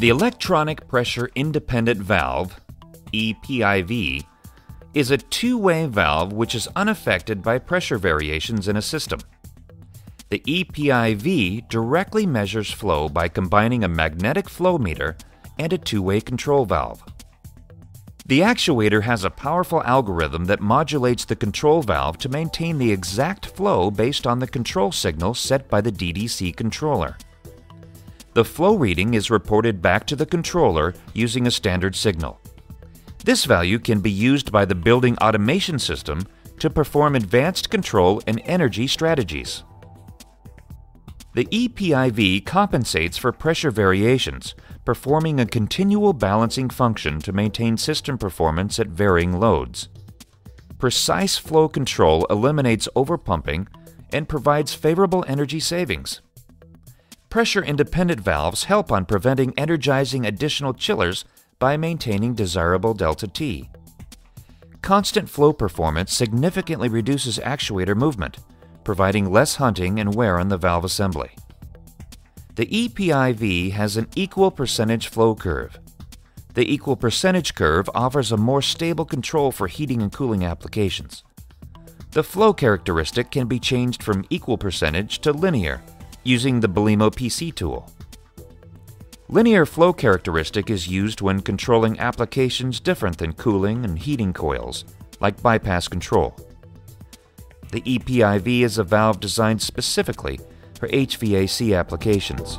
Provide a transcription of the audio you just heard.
The electronic pressure independent valve, EPIV, is a two way valve which is unaffected by pressure variations in a system. The EPIV directly measures flow by combining a magnetic flow meter and a two way control valve. The actuator has a powerful algorithm that modulates the control valve to maintain the exact flow based on the control signal set by the DDC controller. The flow reading is reported back to the controller using a standard signal. This value can be used by the building automation system to perform advanced control and energy strategies. The EPIV compensates for pressure variations, performing a continual balancing function to maintain system performance at varying loads. Precise flow control eliminates overpumping and provides favorable energy savings. Pressure independent valves help on preventing energizing additional chillers by maintaining desirable delta T. Constant flow performance significantly reduces actuator movement, providing less hunting and wear on the valve assembly. The EPIV has an equal percentage flow curve. The equal percentage curve offers a more stable control for heating and cooling applications. The flow characteristic can be changed from equal percentage to linear using the Belimo PC tool. Linear flow characteristic is used when controlling applications different than cooling and heating coils, like bypass control. The EPIV is a valve designed specifically for HVAC applications.